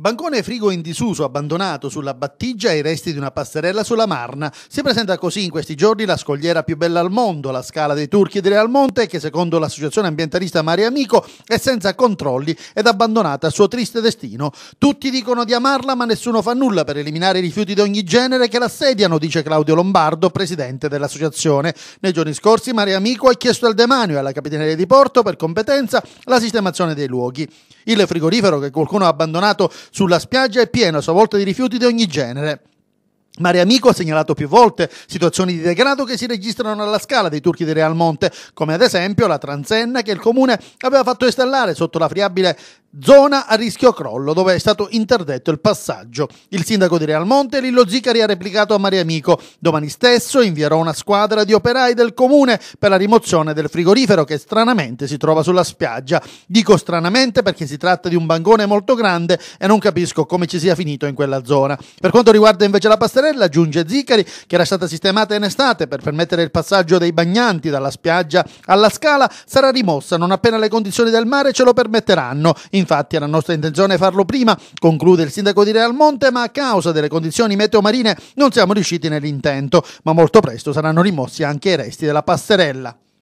Bancone frigo in disuso abbandonato sulla battigia e i resti di una passerella sulla Marna. Si presenta così in questi giorni la scogliera più bella al mondo, la scala dei turchi di Realmonte, che secondo l'associazione ambientalista Mare Amico è senza controlli ed abbandonata al suo triste destino. Tutti dicono di amarla, ma nessuno fa nulla per eliminare i rifiuti di ogni genere che l'assediano, dice Claudio Lombardo, presidente dell'associazione. Nei giorni scorsi Mare Amico ha chiesto al demanio e alla Capitaneria di Porto per competenza la sistemazione dei luoghi. Il frigorifero che qualcuno ha abbandonato sulla spiaggia è pieno a sua volta di rifiuti di ogni genere. Mare Amico ha segnalato più volte situazioni di degrado che si registrano alla scala dei turchi di Real Monte, come ad esempio la transenna che il comune aveva fatto installare sotto la friabile Zona a rischio crollo, dove è stato interdetto il passaggio. Il sindaco di Realmonte, Lillo Zicari, ha replicato a Mariamico. Domani stesso invierò una squadra di operai del comune per la rimozione del frigorifero che stranamente si trova sulla spiaggia. Dico stranamente perché si tratta di un bancone molto grande e non capisco come ci sia finito in quella zona. Per quanto riguarda invece la passerella, aggiunge Zicari che era stata sistemata in estate per permettere il passaggio dei bagnanti dalla spiaggia alla scala, sarà rimossa non appena le condizioni del mare ce lo permetteranno. Infatti era nostra intenzione farlo prima, conclude il sindaco di Realmonte, ma a causa delle condizioni meteo marine non siamo riusciti nell'intento, ma molto presto saranno rimossi anche i resti della passerella.